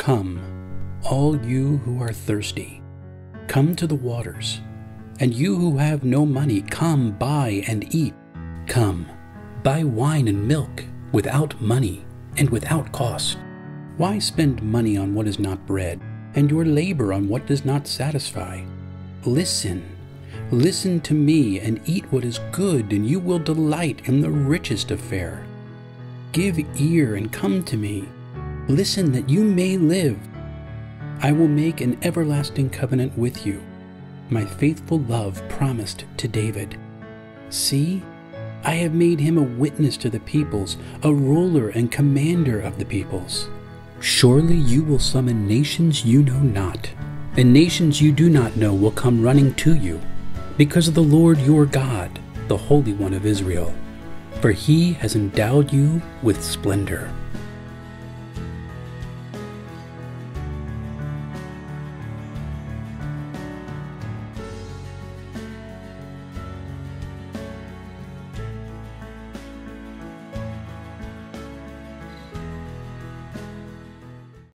Come, all you who are thirsty, come to the waters. And you who have no money, come buy and eat. Come, buy wine and milk without money and without cost. Why spend money on what is not bread, and your labor on what does not satisfy? Listen, listen to me, and eat what is good, and you will delight in the richest of fare. Give ear and come to me. Listen that you may live. I will make an everlasting covenant with you, my faithful love promised to David. See, I have made him a witness to the peoples, a ruler and commander of the peoples. Surely you will summon nations you know not, and nations you do not know will come running to you, because of the Lord your God, the Holy One of Israel. For he has endowed you with splendor.